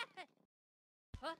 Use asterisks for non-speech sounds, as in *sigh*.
*laughs* Huh?